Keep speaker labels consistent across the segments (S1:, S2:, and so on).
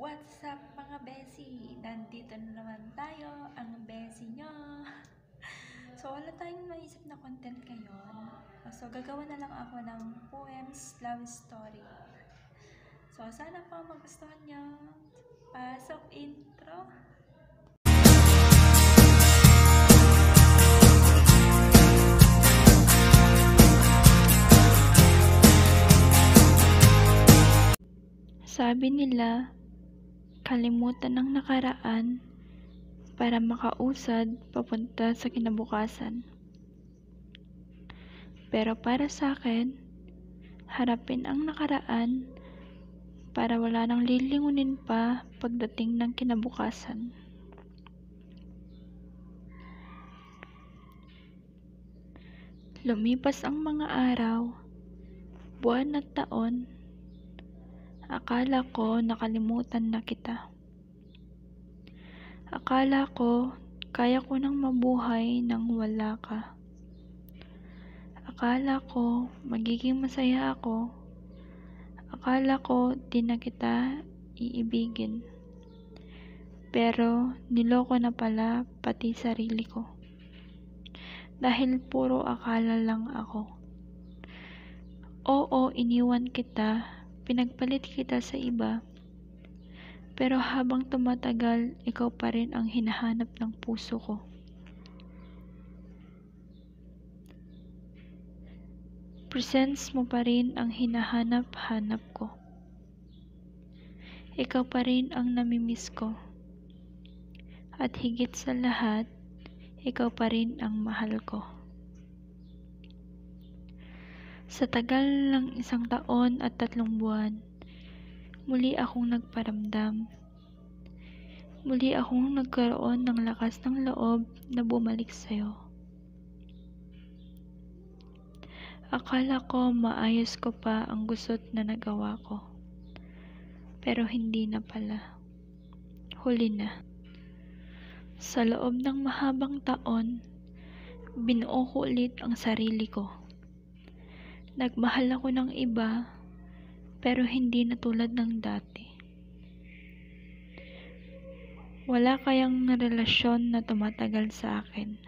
S1: What's up mga besi? Nandito na naman tayo, ang besi nyo. So wala tayong maisip na content ngayon. So gagawa na lang ako ng poems love story. So sana po magustuhan nyo. Pasok intro. Sabi nila, kalimutan ng nakaraan para makausad papunta sa kinabukasan. Pero para sa akin, harapin ang nakaraan para wala nang lilingunin pa pagdating ng kinabukasan. Lumipas ang mga araw, buwan at taon, akala ko nakalimutan na kita. Akala ko kaya ko nang mabuhay nang wala ka. Akala ko magiging masaya ako. Akala ko di na kita iibigin. Pero niloko na pala pati sarili ko. Dahil puro akala lang ako. Oo, iniwan kita, pinagpalit kita sa iba. Pero habang tumatagal, ikaw pa rin ang hinahanap ng puso ko. Presence mo pa rin ang hinahanap-hanap ko. Ikaw pa rin ang namimiss ko. At higit sa lahat, ikaw pa rin ang mahal ko. Sa tagal ng isang taon at tatlong buwan, muli akong nagparamdam. Muli akong nagkaroon ng lakas ng loob na bumalik sa'yo. Akala ko maayos ko pa ang gusot na nagawa ko. Pero hindi na pala. Huli na. Sa loob ng mahabang taon, binuo ko ulit ang sarili ko. Nagmahal ako ng iba, pero hindi na tulad ng dati. Wala kayang relasyon na tumatagal sa akin.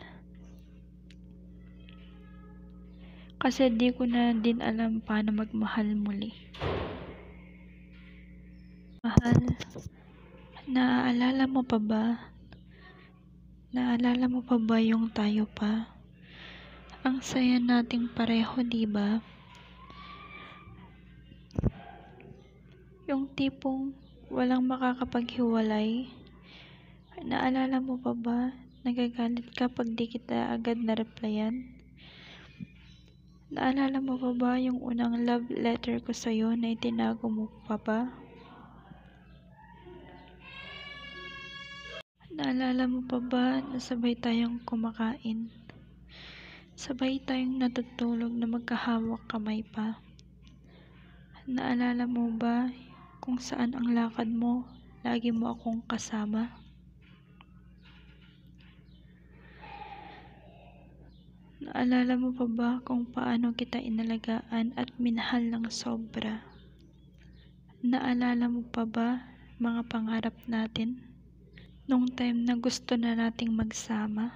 S1: Kasi di ko na din alam paano magmahal muli. Mahal, naaalala mo pa ba? Naalala mo pa ba yung tayo pa? Ang saya nating pareho, di ba? Yung tipong walang makakapaghiwalay. Naalala mo pa ba? Nagagalit ka pag di kita agad na-replyan? Naalala mo pa ba yung unang love letter ko sa'yo na itinago mo pa ba? Naalala mo pa ba na sabay tayong kumakain? Sabay tayong natutulog na magkahawak kamay pa? Naalala mo ba kung saan ang lakad mo, lagi mo akong kasama? Naalala mo pa ba kung paano kita inalagaan at minahal ng sobra? Naalala mo pa ba mga pangarap natin? Nung time na gusto na nating magsama?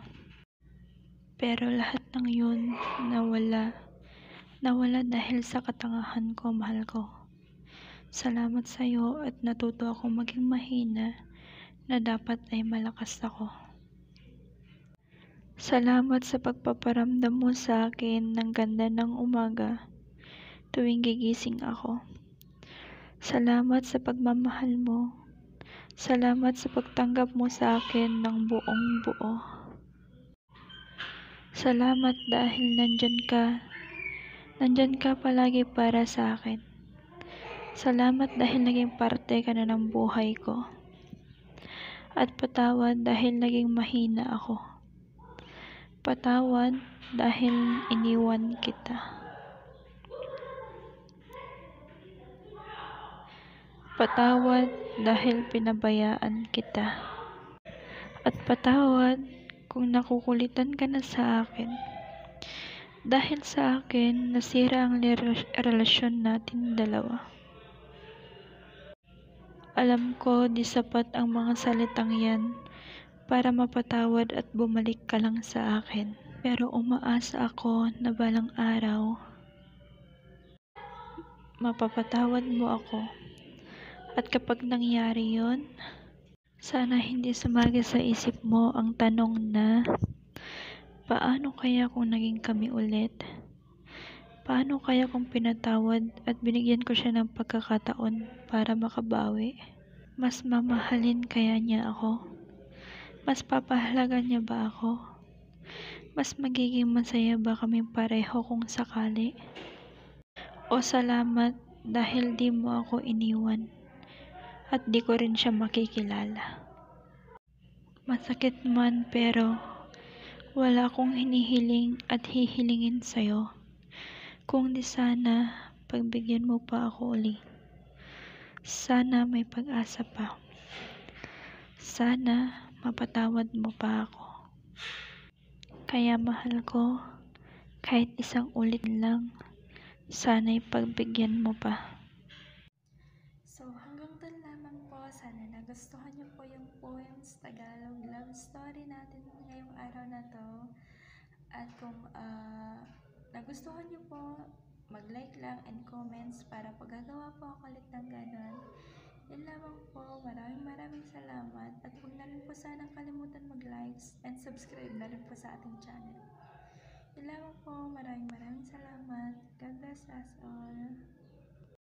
S1: Pero lahat ng yun nawala. Nawala dahil sa katangahan ko, mahal ko. Salamat sa iyo at natuto akong maging mahina na dapat ay malakas ako. Salamat sa pagpaparamdam mo sa akin ng ganda ng umaga tuwing gigising ako. Salamat sa pagmamahal mo. Salamat sa pagtanggap mo sa akin ng buong buo. Salamat dahil nandyan ka. Nandyan ka palagi para sa akin. Salamat dahil naging parte ka na ng buhay ko. At patawad dahil naging mahina ako. Patawad dahil iniwan kita. Patawad dahil pinabayaan kita. At patawad kung nakukulitan ka na sa akin. Dahil sa akin, nasira ang relasyon natin dalawa. Alam ko di sapat ang mga salitang yan para mapatawad at bumalik ka lang sa akin. Pero umaasa ako na balang araw, mapapatawad mo ako. At kapag nangyari yon, sana hindi sumagi sa isip mo ang tanong na, paano kaya kung naging kami ulit? Paano kaya kung pinatawad at binigyan ko siya ng pagkakataon para makabawi? Mas mamahalin kaya niya ako? Mas papahalaga niya ba ako? Mas magiging masaya ba kami pareho kung sakali? O salamat dahil di mo ako iniwan at di ko rin siya makikilala. Masakit man pero wala akong hinihiling at hihilingin sa'yo. Kung di sana pagbigyan mo pa ako uli. Sana may pag-asa pa. Sana mapatawad mo pa ako. Kaya mahal ko, kahit isang ulit lang, sana'y pagbigyan mo pa.
S2: So hanggang doon lamang po, sana nagustuhan niyo po yung poems Tagalog love story natin ngayong araw na to. At kung ah, nagustuhan niyo po, mag-like lang and comments para pagagawa po ako ulit ng ganon. Yun lamang po, maraming maraming salamat at huwag na rin po sanang kalimutan mag-likes and subscribe na rin po sa ating channel. Yun lamang po, maraming maraming salamat. God bless us all.